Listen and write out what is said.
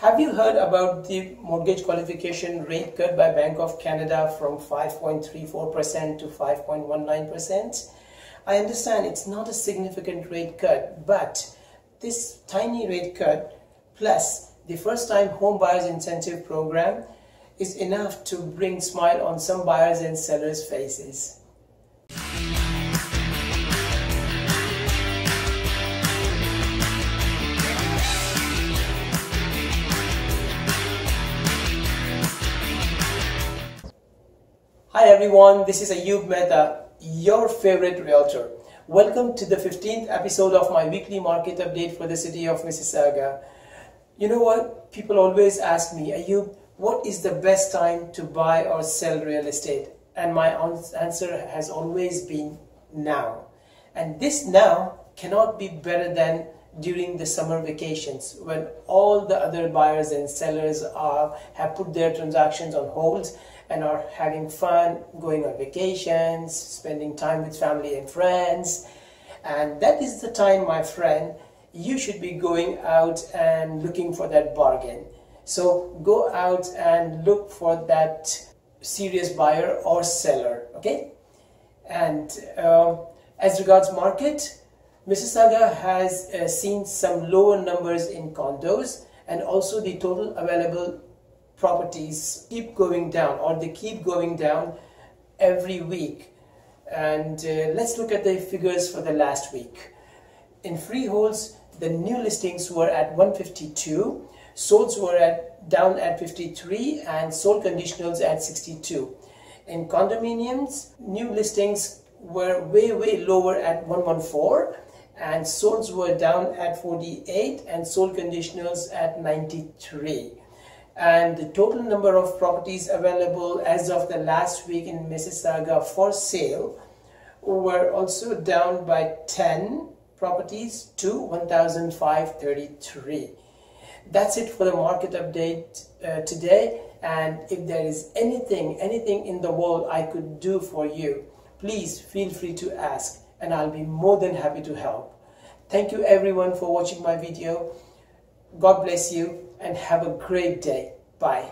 Have you heard about the mortgage qualification rate cut by Bank of Canada from 5.34% to 5.19%? I understand it's not a significant rate cut, but this tiny rate cut plus the first time home buyers incentive program is enough to bring smile on some buyers and sellers faces. Hi everyone, this is Ayub Mehta, your favorite realtor. Welcome to the 15th episode of my weekly market update for the city of Mississauga. You know what? People always ask me, Ayub, what is the best time to buy or sell real estate? And my answer has always been now. And this now cannot be better than during the summer vacations when all the other buyers and sellers are have put their transactions on hold and are having fun going on vacations spending time with family and friends. And that is the time my friend you should be going out and looking for that bargain. So go out and look for that serious buyer or seller okay? And uh, as regards market Mississauga has uh, seen some lower numbers in condos and also the total available properties keep going down or they keep going down every week. And uh, let's look at the figures for the last week. In freeholds, the new listings were at 152, solds were at down at 53 and sold conditionals at 62. In condominiums, new listings were way way lower at 114 and solds were down at 48 and sold conditionals at 93 and the total number of properties available as of the last week in Mississauga for sale were also down by 10 properties to 1533 that's it for the market update uh, today. And if there is anything anything in the world I could do for you please feel free to ask and I'll be more than happy to help. Thank you everyone for watching my video. God bless you and have a great day. Bye.